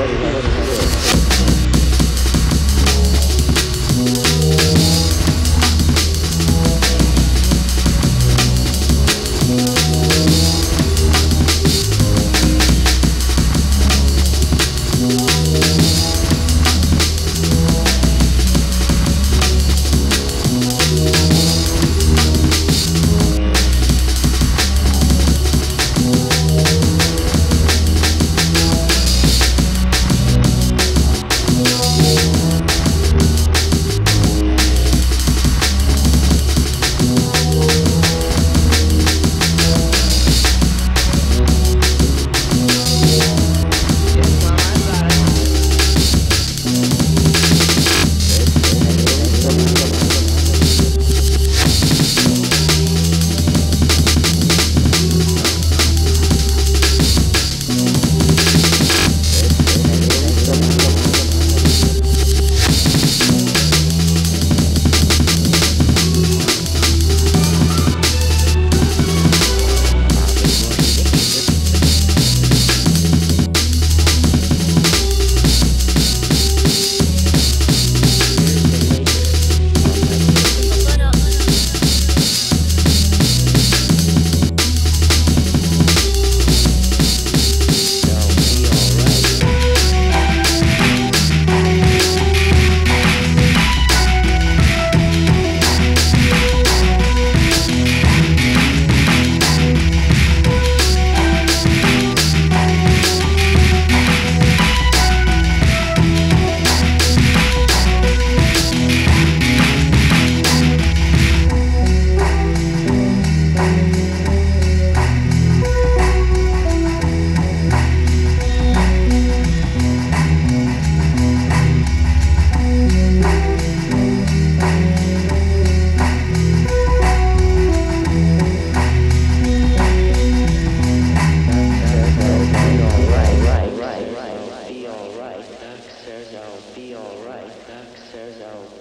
Thank you.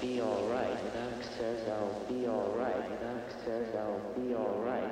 be alright. Doc says I'll be alright. Doc says I'll be alright.